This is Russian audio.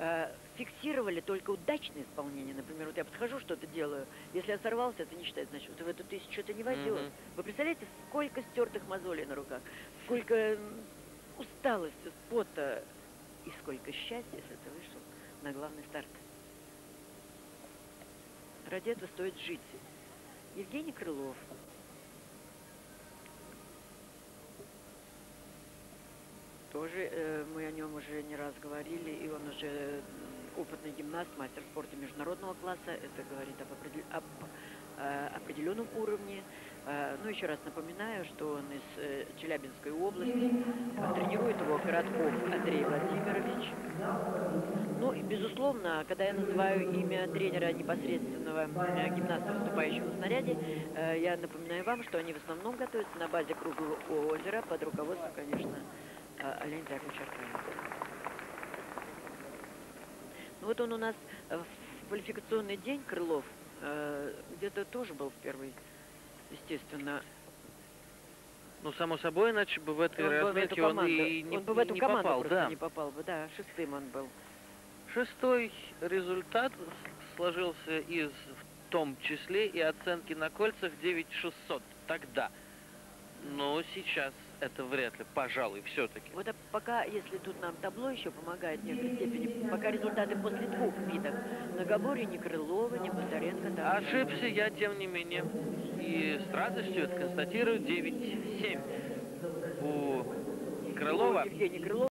э, фиксировали только удачное исполнение. Например, вот я подхожу, что-то делаю. Если я сорвался, это не считается, значит, вот в эту тысячу это не войдет. Мгм. Вы представляете, сколько стертых мозолей на руках, сколько усталости, пота и сколько счастья, если ты вышел на главный старт. Ради этого стоит жить. Евгений Крылов. Тоже э, мы о нем уже не раз говорили, и он уже опытный гимнаст, мастер спорта международного класса. Это говорит об, определ- об, э, определенном уровне. Э, ну, еще раз напоминаю, что он из Челябинской области. Тренирует его Коротков Андрей Владимирович. Ну и, безусловно, когда я называю имя тренера непосредственного гимнаста, выступающего в снаряде, я напоминаю вам, что они в основном готовятся на базе Круглого озера под руководством, конечно, Леонида Яковлевича Аркадьева. Ну вот он у нас э, в квалификационный день, Крылов, э, где-то тоже был в первый, естественно. Ну, само собой, иначе бы в этой Он разметке он и не, он бы в эту не команду попал. Да. не попал бы, да, шестым он был. Шестой результат сложился из в том числе и оценки на кольцах 9600 тогда. Но сейчас это вряд ли, пожалуй, все-таки. Вот а пока, если тут нам табло еще помогает в некоторой степени, пока результаты после двух видов, на Габоре ни Крылова, ни Бондаренко там... Ошибся я, тем не менее, и с радостью это констатирую 9-7 у Крылова. Евгений Крылов